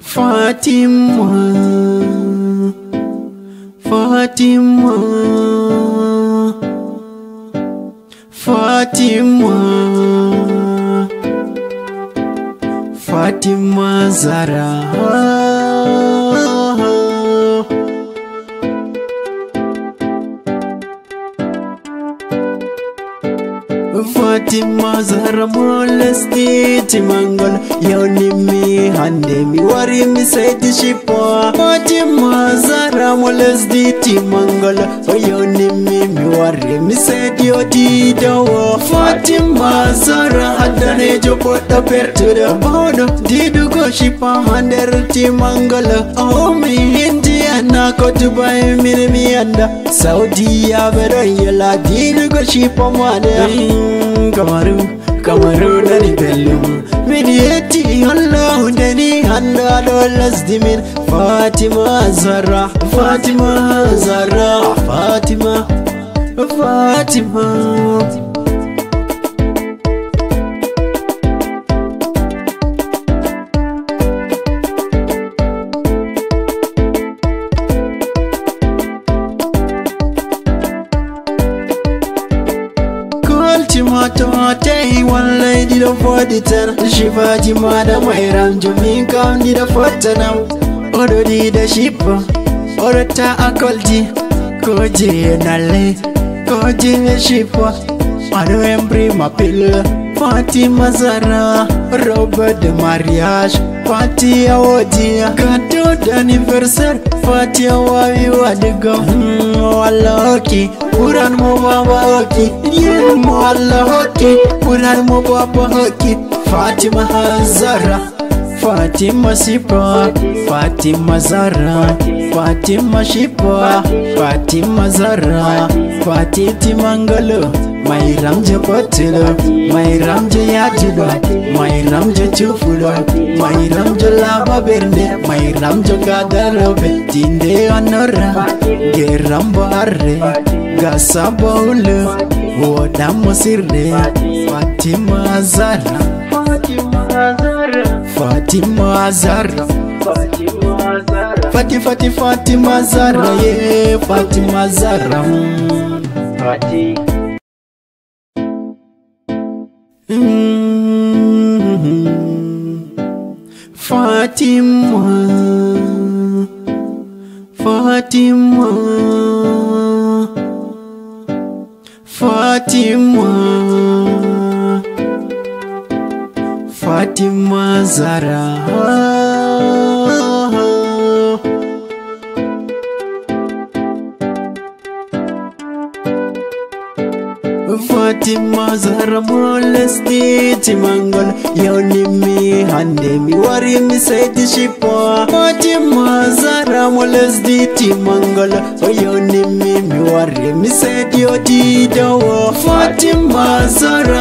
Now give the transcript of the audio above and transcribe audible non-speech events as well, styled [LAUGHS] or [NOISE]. fatima fatima fatima fatima zara fatima zaramulo lesti timangolo yaonimi handemi warimi saiti shipo fatima zaramulesti timangolo oyaonimi miwarimi saiti yotidowo fatima zara handanejo boɗɗo pertuɗo bawɗo diɗugo shipa hander timangolo omi hindi ko Dubai mini ya Saudiya barayya ladini ko shi pomade Kamaru Kamaru dani mini eti Allah dani anda dolas dimin Fatima Zara Fatima Zara Fatima Fatima matote iwanlai ndidofoditan shivaji madamwairanjo minka ndidofotanam odo dida shipo odo ta akolji kojie nale kojie shipo în prima pilă Fatima Zara Robă de mariaj Fatia Odia Cadou de aniversar Fatia de Adigo Walla ochi, Uran mo baba ochi Yen mu Walla hoki Uran mo baba ochi Fatima Zara Fatima Sipa Fatima Zara Fatima Shipa Fatima Zara Fatiti Mangalo mai ramje patilo mai ramje yajiba mai ramje chufulo mai ramje laba berne mai ramje kadaro betinde anora gerambo arre gasabo ulu wodamo sirre fatima azara fatima azara Fati Fati Fatima Zara, yeah, Fatima Zara. Mm. Fati. [LAUGHS] Fatima Fatima Fatima Fatima Zara fatimazara molesti timangona yaonimi handemi warimisaiti shipa fatimazara molesti timangola oyaonimi miwarimisaiti yotidawa fatimazara